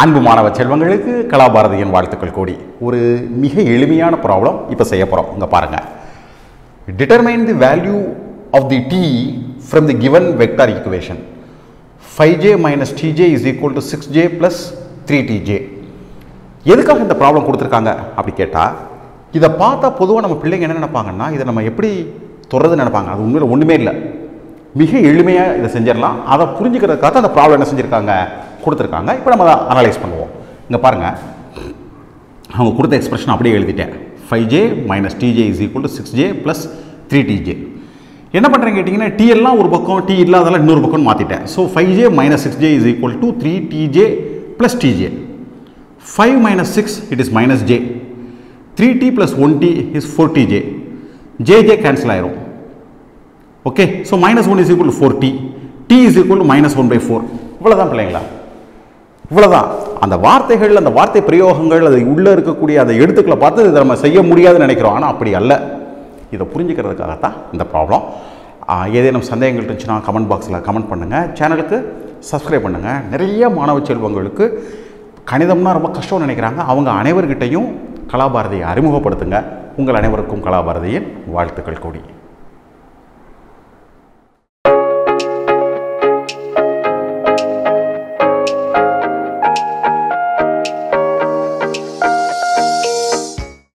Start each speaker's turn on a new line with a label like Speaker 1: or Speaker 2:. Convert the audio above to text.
Speaker 1: அன்பு மாணவ செல்வங்களுக்கு கலாபாரதியின் வாழ்த்துக்கள் கூடி. ஒரு மிக எளிமையான ப்ராப்ளம் இப்போ செய்ய போகிறோம் இங்கே பாருங்கள் determine the value of the t from the given vector equation. 5j minus tj is equal to 6j plus 3tj எதுக்காக இந்த ப்ராப்ளம் கொடுத்துருக்காங்க? அப்படி கேட்டால் இதை பார்த்தா பொதுவாக நம்ம பிள்ளைங்க என்ன நினைப்பாங்கன்னா இதை நம்ம எப்படி தொடர்றதுன்னு நினைப்பாங்க. அது உண்மையில் ஒன்றுமே இல்லை. மிக எளிமையாக இதை செஞ்சிடலாம். அதை புரிஞ்சுக்கிறதுக்காக தான் அந்த ப்ராப்ளம் என்ன செஞ்சுருக்காங்க? கொடுத்துருக்காங்க. இப்போ நம்ம அதை அனலைஸ் பண்ணுவோம். இங்கே பாருங்கள் அவங்க கொடுத்த எக்ஸ்பிரஷன் அப்படியே எழுதிட்டேன். Five J minus DJ is equal to six J plus three DJ என்ன பண்ணுறேன் கேட்டிங்கன்னா டி எல்லாம் ஒரு பக்கம் டி இல்லாதெல்லாம் இன்னொரு பக்கம் மாற்றிட்டேன் so five J minus six J is equal to three DJ plus DJ five minus six it is minus J three D plus one D is four DJ J J cancel ஆயிரும். Okay so minus one is equal to four D D is equal to minus one by four இவ்வளோதான் பிள்ளைங்களா? இவ்வளோதான் அந்த வார்த்தைகள் அந்த வார்த்தை பிரயோகங்கள் அது உள்ளே இருக்கக்கூடிய அந்த எழுத்துக்களை பார்த்து இதை நம்ம செய்ய முடியாதுன்னு நினைக்கிறோம். ஆனால் அப்படி அல்ல. இதை புரிஞ்சுக்கிறதுக்காகத்தான் இந்த ப்ராப்ளம் ஏதேனும் சந்தேகங்கள் இருந்துச்சுன்னா கமெண்ட் பாக்ஸில் கமெண்ட் பண்ணுங்கள் சேனலுக்கு சப்ஸ்கிரைப் பண்ணுங்கள் நிறைய மாணவ செல்வங்களுக்கு கணிதம்னா ரொம்ப கஷ்டம்னு நினைக்கிறாங்க. அவங்க அனைவர்கிட்டையும் கலாபாரதியை அறிமுகப்படுத்துங்க. உங்கள் அனைவருக்கும் கலாபாரதியின் வாழ்த்துக்கள் கூடி.